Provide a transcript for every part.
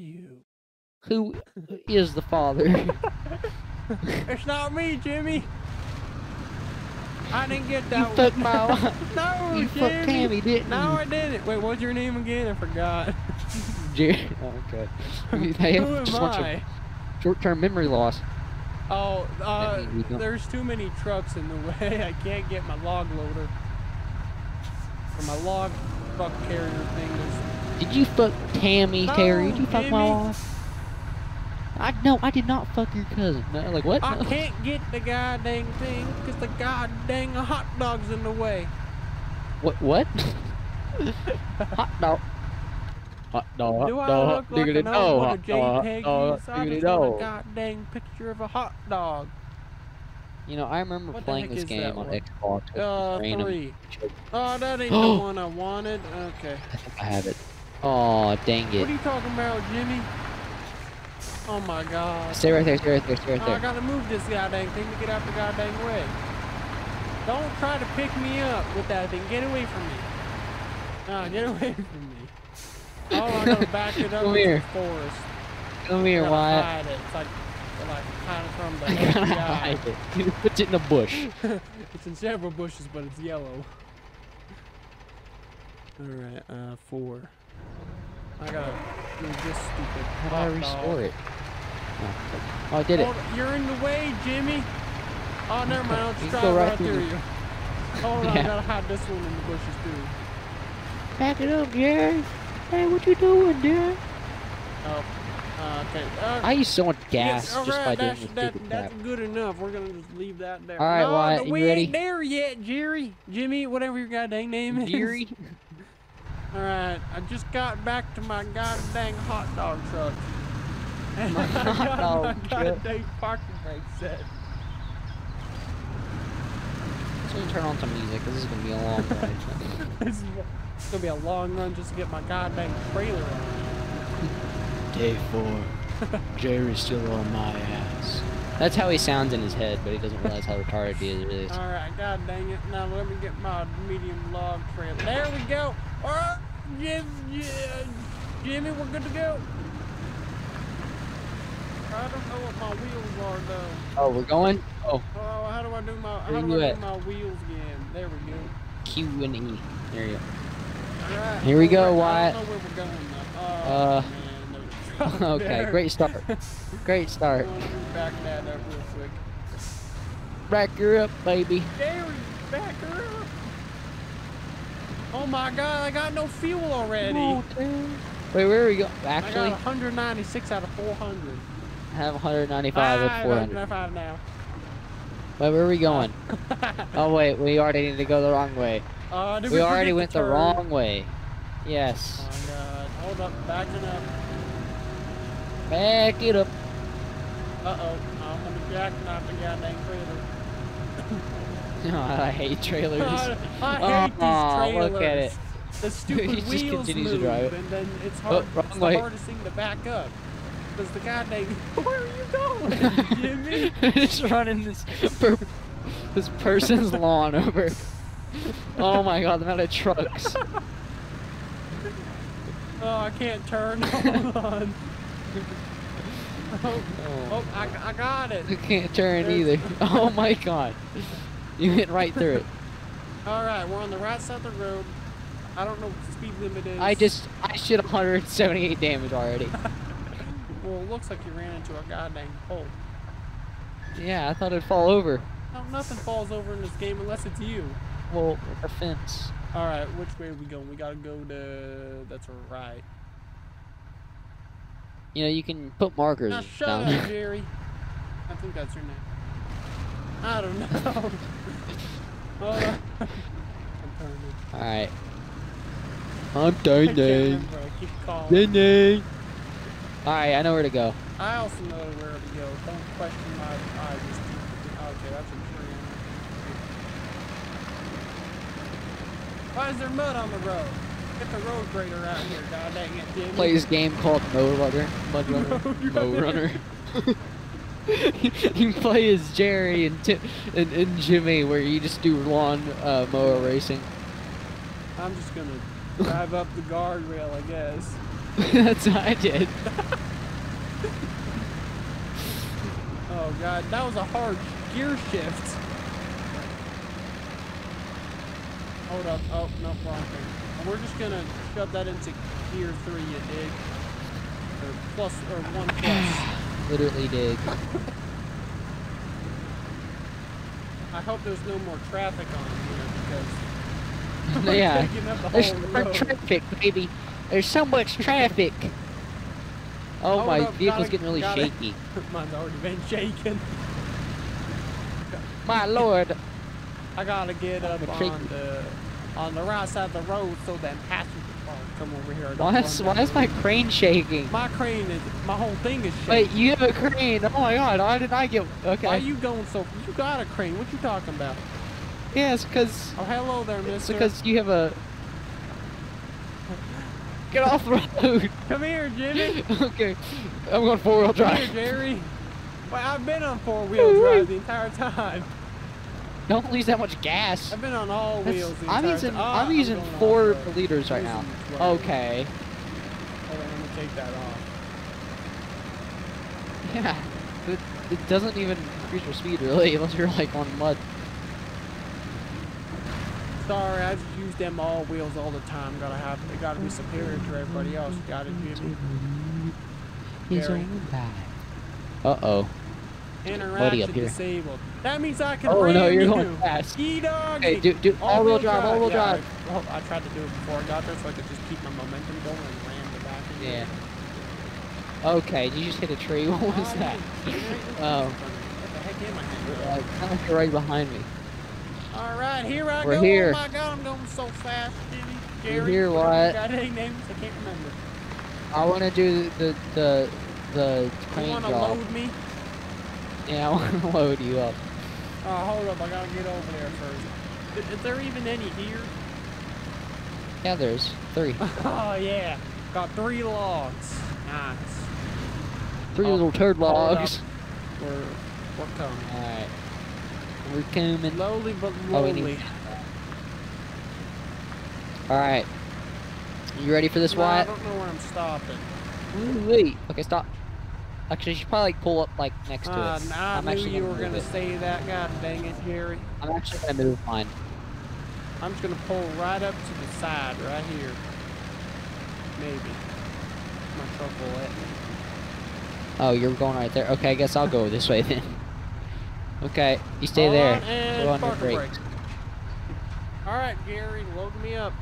you? Who is the father? it's not me, Jimmy. I didn't get you that fucked one. my wife. no, You Jimmy. fucked Tammy, didn't No, you? I didn't. Wait, what's your name again? I forgot. Jerry. Oh, okay. They Who have am just a bunch I? short-term memory loss. Oh, uh, means we don't- there's too many trucks in the way. I can't get my log loader. Or my log truck carrier thing. There's Did you fuck Tammy, Terry? Did you No, fuck my wife? I no, I did not fuck your cousin. No, like what? I No. can't get the goddamn thing because the goddamn hot dog's in the way. What? What? hot dog. Hot dog. Do hot I look like diggity an old hot dog, JPEG hot is? I just want a goddamn picture of a hot dog. You know, I remember What playing this game on one? Xbox. Uh, three. Oh, that ain't the one I wanted. Okay. I think I have it. Oh, dang it. What are you talking about, Jimmy? Oh my god. Stay right there, stay right there, stay right there. Oh, I gotta move this goddamn thing to get out the goddamn way. Don't try to pick me up with that thing. Get away from me. Nah, get away from me. Oh, I gotta back it up Come here. the forest. Come here, Wyatt. hide it. It's like, like hiding from the I gotta hide it. You put it in a bush. it's in several bushes, but it's yellow. Alright, uh, four. I gotta move this stupid. How do I restore it? Oh, oh, I did it. Hold- You're in the way, Jimmy. Oh, never mind. I'll just drive right, right through through you. Hold on, I gotta hide this one in the bushes too. Back it up, Jerry. Hey, what you doing, Jerry? Oh, uh, okay. Uh, I use so much gas yes, just by doing this that, stupid that's crap. good enough. We're gonna just leave that there. Alright, no, Wyatt, you we ready? ain't there yet, Jerry. Jimmy, whatever your goddamn name is. Jerry? Alright, I just got back to my goddamn hot dog truck. And My I got dog my goddamn parking brake set. Let's gonna turn on some music. This is gonna be a long ride. this is it's gonna be a long run just to get my goddamn trailer on. Day four. Jerry's still on my ass. That's how he sounds in his head, but he doesn't realize how retarded he is. Really. Alright, god dang it. Now let me get my medium log trailer. There we go. Alright, Jim, Jimmy, we're good to go. I don't know what my wheels are though. Oh, we're going? Oh, Oh, how do I do my how do I at? do my wheels again? There we go. Q and E. There you go. Alright. Here we go, I Wyatt. don't know where we're going though. Oh, Uh, man, okay, there. great start. Great start. Back that up real quick. Back her up, baby. Back her up. Oh my god, I got no fuel already. Wait, where are we go? I Actually, got 196 out of 400. I have 195 ah, with 400. 195 now. Wait, where are we going? Oh wait, we already need to go the wrong way. Uh, We we already went to the wrong way. Yes. Oh my god. Hold up, backing up. Back it up. Uh oh. I'm gonna jackknife the goddamn trailer. Oh, I hate trailers. I, I hate Aw, these trailers. look at it. The stupid He just wheels continues to drive it. and then it's Oh, hard. wrong it's the hardest thing to back up. Because the goddamn. Where are you going, Jimmy? just running this per- this person's lawn over. Oh my god, the amount of trucks. Oh, I can't turn. Hold on. Oh, oh I, I got it. I can't turn There's- either. Oh my god. You went right through it. All right, we're on the right side of the road. I don't know what the speed limit is. I just I shit 178 damage already. Well, it looks like you ran into a goddamn hole. Yeah, I thought it'd fall over. No, nothing falls over in this game unless it's you. Well, the fence. All right, which way are we going? We gotta go to. That's right. You know, you can put markers Now shut down. up, Jerry. I think that's your name. I don't know. Hold on. I'm turning. Alright. I'm I can't turning. remember. I keep calling. Turning. Alright, I know where to go. I also know where to go. Don't question my. I just. Okay, that's a tree. Why is there mud on the road? Get the road grader out here, god dang it, Jimmy. Play this game called Mo Runner. Mud Runner. Mo Runner. Runner. you can play as Jerry and, Ti and, and Jimmy where you just do lawn uh, mower racing. I'm just gonna drive up the guardrail, I guess. That's what I did. Oh god, that was a hard gear shift. Hold up. Oh, no, wrong thing. We're just gonna shove that into gear three, you dig? Or plus, or one plus. Literally dig. I hope there's no more traffic on here because yeah. the There's more traffic, baby. There's so much traffic. Oh, Hold my up, vehicle's gotta- getting really gotta- shaky. Mine's already been shaken. My lord. I gotta get up on the on the right side of the road so that come over here. Why is, why is my crane shaking? My crane is my whole thing is shaking. Wait, you have a crane. Oh my god, why did I get... Okay. Why are you going so? You got a crane? What you talking about? Yeah, it's because... Oh, hello there, It's because you have a... Get off the road. Come here, Jimmy. okay. I'm going four-wheel Come here, drive. Jerry. Well, I've been on four wheel drive the entire time. Don't lose that much gas. I've been on all That's- wheels the I'm using. Ah, I'm using going four liters right now. using 12. Okay. Hold on, let me take that off. Yeah. It, it doesn't even increase your speed really unless you're like on mud. Sorry, I just use them all wheels all the time. Gotta have, they gotta be superior to everybody else. Got it, Jimmy. Gary. Uh oh. Interaction up here. disabled. That means I can Oh, no, you're you. going fast. E-doggy. Hey, do do all-wheel drive, all-wheel yeah, drive. I, well, I tried to do it before I got there so I could just keep my momentum going and ram the back end. Yeah. Okay, did you just hit a tree? What was Oh, that? you- you- Oh. What the heck am I doing? Uh, kind of like you're right behind me. All right, here I We're go. here. Oh my God, I'm going so fast, Jimmy. Gary. You're here, whatever your what? names, I can't remember. I want to do the the the You crane want to job. load me? Yeah, I want to load you up. Oh, hold up, I gotta get over there first. Is, is there even any here? Yeah, there's three. Oh yeah, got three logs. Nice. Three Oh, little turd logs. We're we're coming. Alright. We're coming. Slowly but Oh, slowly. need- Alright. You ready for this, No, I don't know where I'm stopping. Ooh, wait. Okay, stop. Actually, you should probably like, pull up like next to Ah, it. nah, I I'm knew actually you gonna were gonna it. say that. God dang it, Gary. I'm actually gonna move mine. I'm just gonna pull right up to the side, right here. Maybe. My truck will let me. Oh, you're going right there. Okay, I guess I'll go this way then. Okay, you stay there. Go on your park brake. All right, Gary, load me up.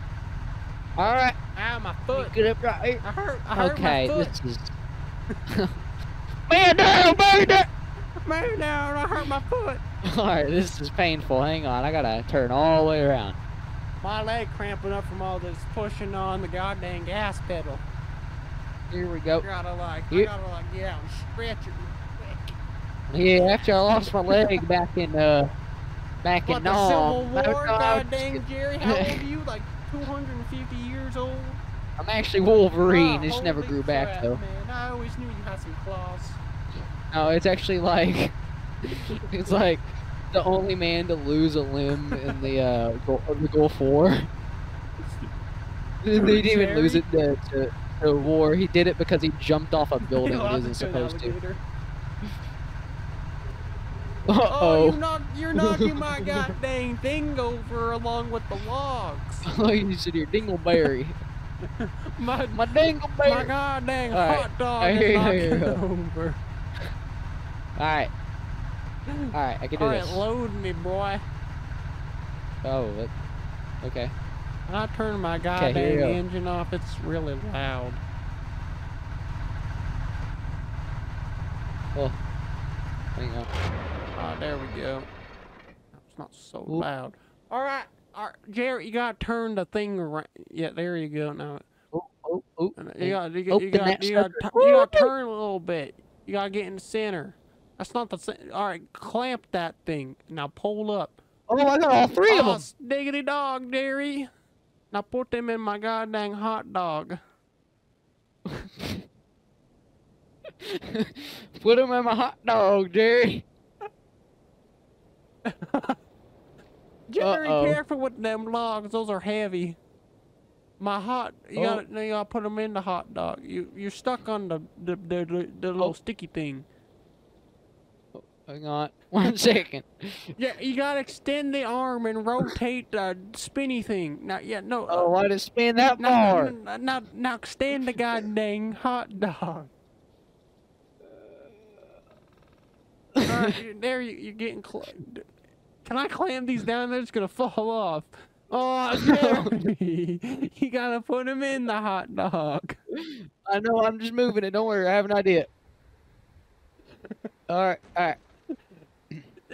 All right. Ow, my foot. Get up right here. I hurt. I hurt Okay, my foot. this is. man down, man down. Man down, I hurt my foot. All right, this is painful. Hang on, I gotta turn all the way around. My leg cramping up from all this pushing on the goddamn gas pedal. Here we go. Gotta like, I You- gotta like get out and stretch it. Yeah, after I lost my leg back in uh back What in the Nam. Civil War? no, God dang, Jerry, how old are you? Like 250 years old? I'm actually Wolverine. It just never holy grew back crap, though. Man, I always knew you had some claws. No, it's actually like it's like the only man to lose a limb in the uh Gulf, the Gulf War. they didn't even lose it to, to, to war. He did it because he jumped off a building he wasn't it to an supposed to. Uh Oh, oh. knock, you're knocking my goddamn thing over along with the logs. Oh, you said your dingleberry. My, My dingleberry. my goddamn right, hot dog I is hear you, I knocking over. Alright. Alright, I can do All right, this. load me, boy. Oh, okay. I turn my goddamn go. engine off. It's really loud. Well, hang on. Oh, ah, there we go. It's not so loud. All right, all right, Jerry, you gotta turn the thing around. Yeah, there you go. Now Oh, oh, oh. you got you got you got that you got you got to turn a little bit. You gotta get in the center. That's not the same. All right, clamp that thing. Now pull up. Oh, I got all three oh, of ah, them. diggity dog, Jerry. Now put them in my goddamn hot dog. Put them in my hot dog, Jerry. Jerry, Uh-oh. careful with them logs. Those are heavy. My hot. You Oh. gotta. You gotta put them in the hot dog. You you're stuck on the the the, the, the little Oh. sticky thing. Hang on. One second. Yeah, you gotta extend the arm and rotate the spinny thing. Now, yeah, no. uh, Oh, why it spin that far? now, now, now extend the goddamn hot dog. There you, you're getting close. Can I clamp these down? They're just gonna fall off. Oh, Jeremy, you gotta put them in the hot dog. I know. I'm just moving it. Don't worry. I have an idea. All right. All right.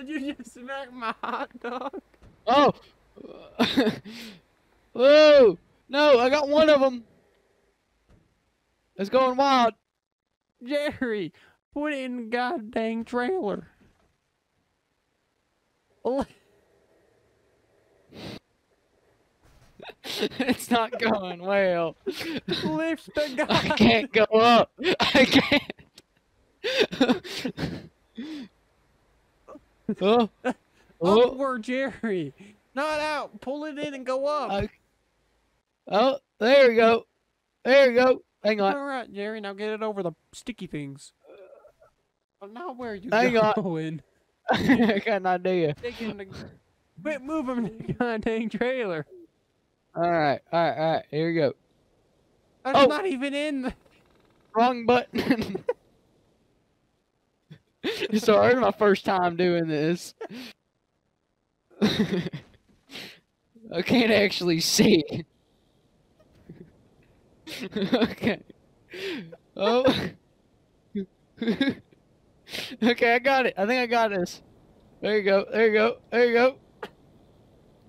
Did you just smack my hot dog? Oh. Whoa. No, I got one of them. It's going wild. Jerry, put it in the goddamn trailer. It's not going well. Lift the guy. I can't go up. I can't. Oh. Oh. Upward, Jerry. Not out. Pull it in and go up. I- Oh, there we go. There we go. Hang on. All right, Jerry. Now get it over the sticky things. Oh, now where are you Hang on. going? I got an idea. The. Quit moving the goddamn trailer. All right, all right, all right. Here we go. That's Oh. not even in. The... Wrong button. Sorry, it's my first time doing this. I can't actually see. okay. Oh. okay, I got it. I think I got this. There you go. There you go. There you go.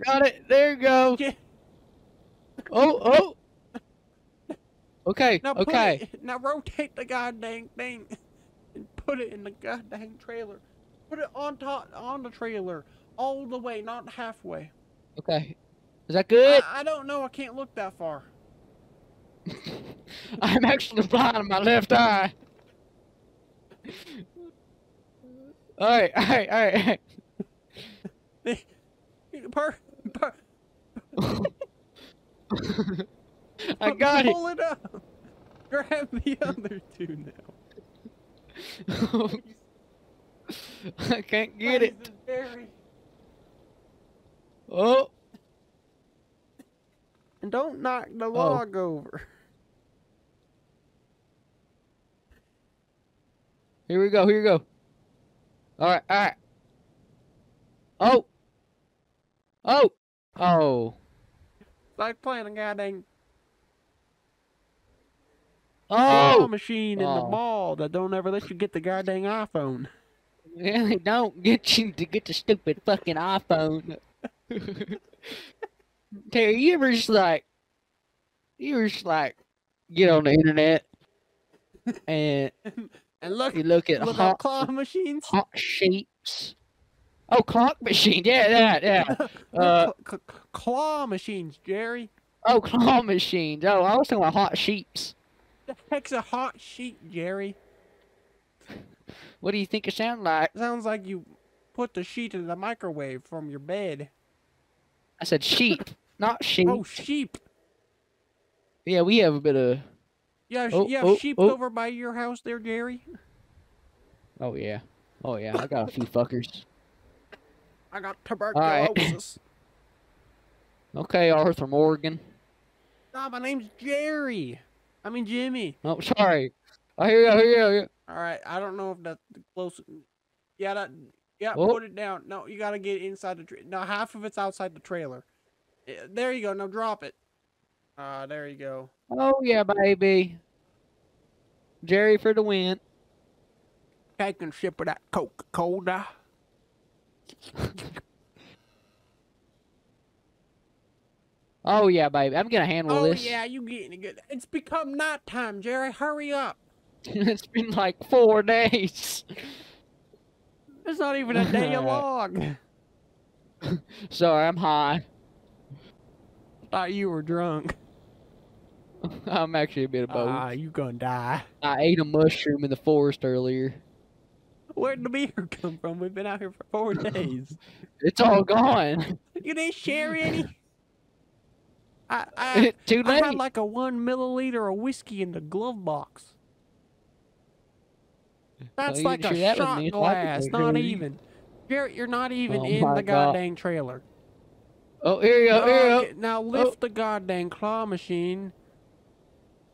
Got it. There you go. Yeah. Oh, oh. Okay, Now okay. It, now rotate the goddamn thing, put it in the goddamn trailer. Put it on top on the trailer, all the way, not halfway. Okay. Is that good? I, I don't know. I can't look that far. I'm actually blind in my left eye. Alright, alright, alright. Per, per, I got it. Pull it up. Grab the other two now. I can't get it. Oh, And don't knock Oh. the log over. here we go, here we go. Alright, alright. Oh. Oh. Oh. It's like playing a goddamn claw Oh. machine in the Oh. mall that don't ever let you get the goddamn iPhone. Yeah, they don't get you to get the stupid fucking iPhone. Terry, you ever just like, you ever just like, get on the internet and And look, you look at look at hot, claw machines. hot sheets. Oh, clock machine, yeah, that, yeah. Uh, Cl- cl- claw machines, Jerry. Oh, claw machines. Oh, I was talking about hot sheets. The heck's a hot sheet, Jerry? What do you think it sounds like? Sounds like you put the sheet in the microwave from your bed. I said sheep, not sheep. Oh, sheep. Yeah, we have a bit of. You have, Oh, you have oh, sheep oh. over by your house there, Jerry? Oh yeah, oh yeah. I got a few fuckers. I got right. tuberculosis. Okay, Arthur Morgan. nah, my name's Jerry. I mean Jimmy. Oh, sorry. I hear you go. Here you. Here. All right, I don't know if that's close. Yeah, that. Yeah, Oh. put it down. No, you gotta get inside the. Tra- now half of it's outside the trailer. There you go. Now drop it. Ah, there you go. Oh yeah, baby. Jerry for the win. Taking and ship of that Coca Cola. Oh yeah, baby. I'm gonna handle Oh this. Oh yeah, you getting it good. It's become night time, Jerry. Hurry up. it's been like four days. It's not even a day along. Sorry, I'm high. Thought you were drunk. I'm actually a bit of both. Ah, you gonna die. I ate a mushroom in the forest earlier. Where'd the beer come from? We've been out here for four days. It's all gone. You didn't share any? I, I, Too I late. had like a one milliliter of whiskey in the glove box. That's you like a that shot me if I could glass, not it. even. Garrett, you're not even Oh in the God. goddamn trailer. oh, here you go. Here you go. Now oh. lift the goddamn claw machine.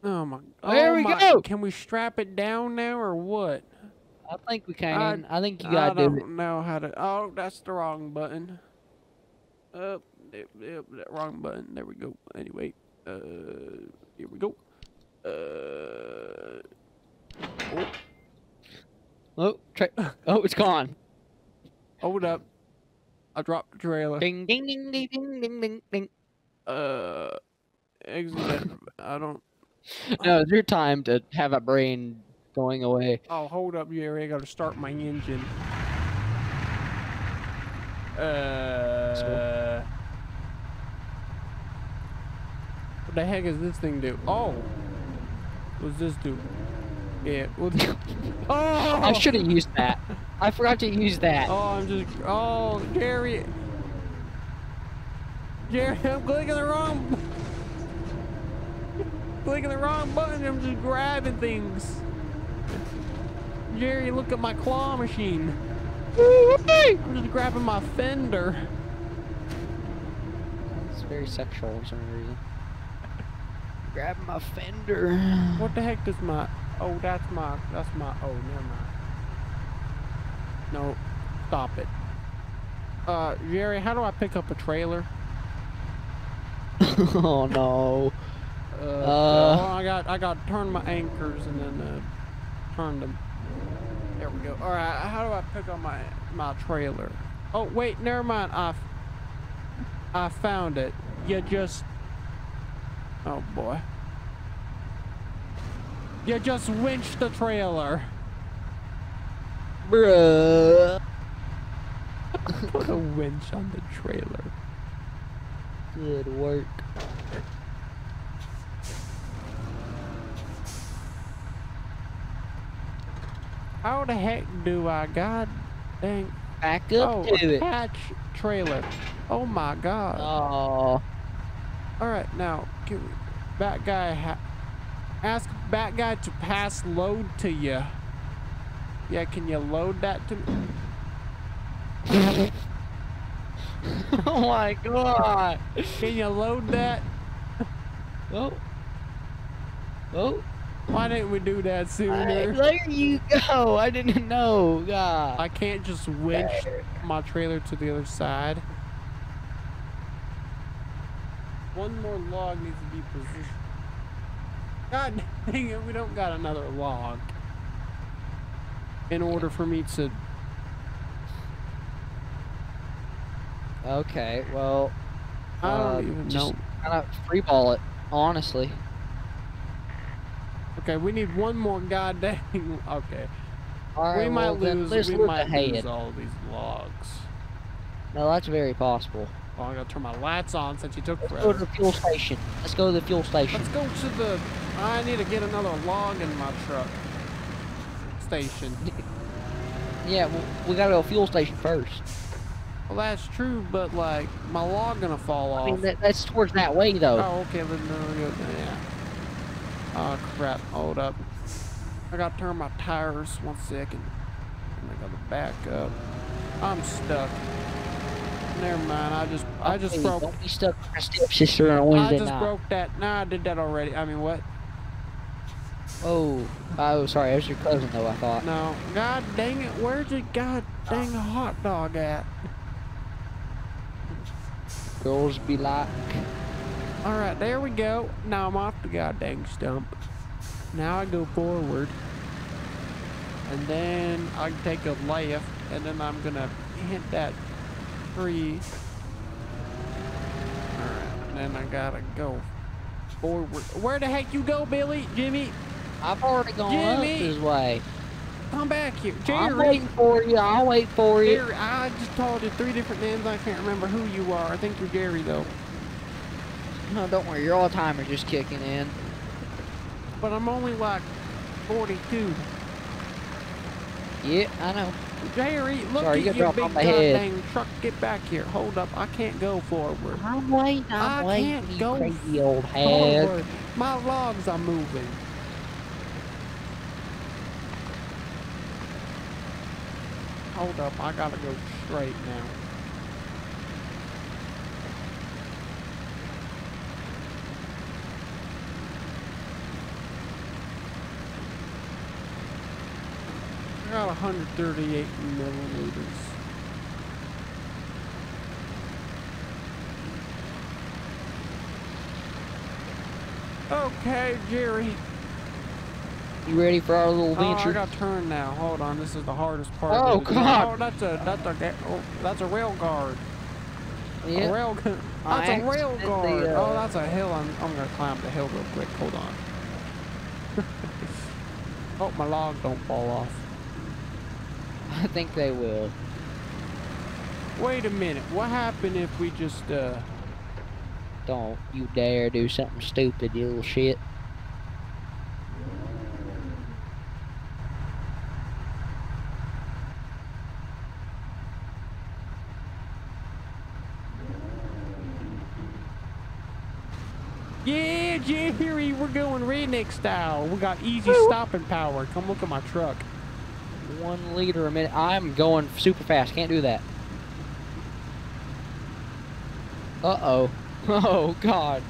Oh my! There oh we my- go. Can we strap it down now or what? I think we can. I, think you I gotta do don't know how to. Oh, that's the wrong button. Up, yep, yep, that wrong button. There we go. Anyway, uh, here we go. Uh, oh, Oh, tra- oh, it's gone. hold up. I dropped the trailer. Ding, ding, ding, ding, ding, ding, ding, ding. Uh, exit. I don't. No, it's your time to have a brain going away. Oh, hold up, Jerry. I gotta start my engine. Uh. What the heck does this thing do? Oh! What's this do? Yeah. Oh! I should have used that. I forgot to use that. Oh, I'm just. Oh, Jerry. Jerry, I'm clicking the wrong. clicking the wrong button. I'm just grabbing things. Jerry, look at my claw machine. I'm just grabbing my fender. It's very sexual for some reason. Grab my fender. What the heck does my? Oh, that's my. That's my. Oh, never mind. No, stop it. Uh, Jerry, how do I pick up a trailer? oh no. Uh, Uh. well, I got I got to turn my anchors and then uh, turn them. There we go. All right, how do I pick up my my trailer? Oh wait, never mind. I I found it. You just oh boy. You just winched the trailer. Bruh. Put a winch on the trailer. Good work. How the heck do I god dang Back up oh to it. attach trailer? Oh my god. Oh. All right, now can we, bat guy ha- ask bat guy to pass load to you. Yeah, can you load that to me? oh my god. Can you load that? Oh. Oh. Why didn't we do that I- sooner? there you go. I didn't know. God. I can't just winch my trailer to the other side. One more log needs to be positioned. God dang it, we don't got another log. In order for me to Okay, well, I don't uh, even just know. kind of free ball it, honestly. Okay, we need one more goddamn. Okay, All right, we might well, lose. We might ahead. lose all these logs. No, that's very possible. Oh, I gotta turn my lights on since you took Let's go to the fuel station. Let's go to the fuel station. Let's go to the. I need to get another log in my truck. Station. Yeah, well, we gotta go to fuel station first. Well, that's true, but like my log gonna fall off. I mean, that, that's towards that way, though. Oh, okay, then no, go, yeah. Oh crap! Hold up. I gotta turn my tires. One second. And I gotta back up. I'm stuck. Never mind. I just, I just Okay, broke. Don't be stuck my stepsister on a I Wednesday just night. broke that. Nah, I did that already. I mean, what? Oh, oh, sorry, that was your cousin, though. I thought. No. God dang it! Where's the god dang hot dog at? Girls be like, All right, there we go. Now I'm off the goddamn stump. Now I go forward. And then I take a left, and then I'm gonna hit that tree. Alright, and then I gotta go forward. Where the heck you go, Billy? Jimmy? I've already gone up Jimmy! this way. Come back here. Jerry. I'm waiting for you. I'll wait for you. Jerry, I just told you three different names. I can't remember who you are. I think you're Jerry, though. No, don't worry. Your Alzheimer's just kicking in. But I'm only like 42. Yeah, I know. Jerry, look Sorry, you at got your big on my head. goddamn truck. Get back here. Hold up. I can't go forward. I'm waiting, I'm I waiting, can't go crazy old hag. Forward. My logs are moving. Hold up. I gotta go straight now. I got 138 milliliters. Okay, Jerry. You ready for our little Oh, I venture? got turned now. Hold on, this is the hardest part. Oh. God. Oh, that's a that's a oh, that's a rail guard. A yeah. rail That's a rail guard. uh, Oh, that's a hill. I'm I'm gonna climb the hill real quick. Hold on. Hope my log don't fall off. I think they will. Wait a minute. What happened if we just uh? Don't you dare do something stupid, you little shit. Yeah, Jerry, we're going redneck style. We got easy stopping power. Come look at my truck. One liter a minute. I'm going super fast. Can't do that. Uh oh. Oh God.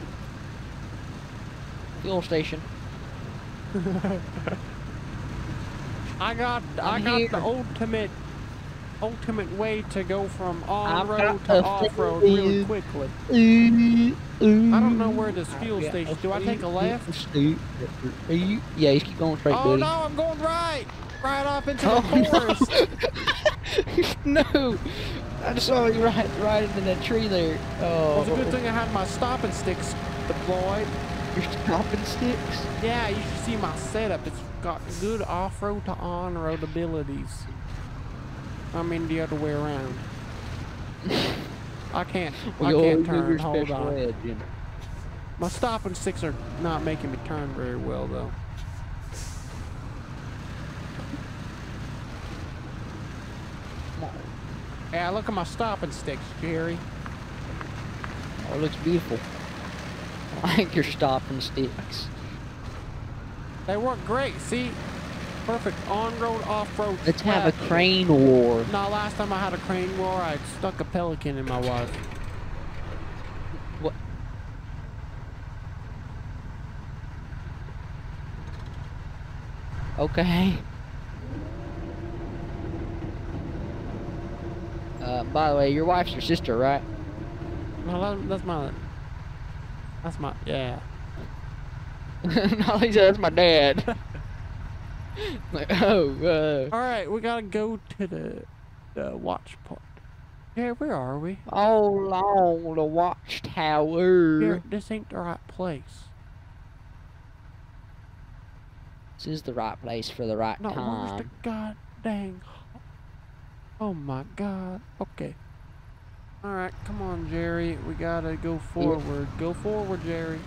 Fuel station. I got I I'm got here. the ultimate ultimate way to go from on-road to off road really quickly. I I don't know where this fuel station. Do I take a left? Yeah, you keep going straight, Oh buddy. no, I'm going right, right off into Oh, the forest. no. no! I just saw you right, right into that tree there. Oh, Well, it's a good thing I had my stopping sticks deployed. You're stopping sticks. Yeah, you should see my setup. It's got good off-road to on-road abilities. I mean the other way around. I can't. I Well, can't turn. your Hold on. ed, Jim. My stopping sticks are not making me turn very well though. Come on. Yeah, look at my stopping sticks, Jerry. Oh, it looks beautiful. I like your stopping sticks. They work great. See, perfect on-road, off-road. Let's have a crane war. No, last time I had a crane war, I stuck a pelican in my wife. What? Okay. Uh, by the way, your wife's your sister, right? No, that's my. That's my. Yeah. no, he said that's my dad. like, oh, uh, All right, we gotta go to the the watch part. Yeah, where are we? all along the watchtower. Here, this ain't the right place. This is the right place for the right No, where's the time. god dang? Oh my god. Okay. All right, come on, Jerry. We gotta go forward. Go forward, Jerry.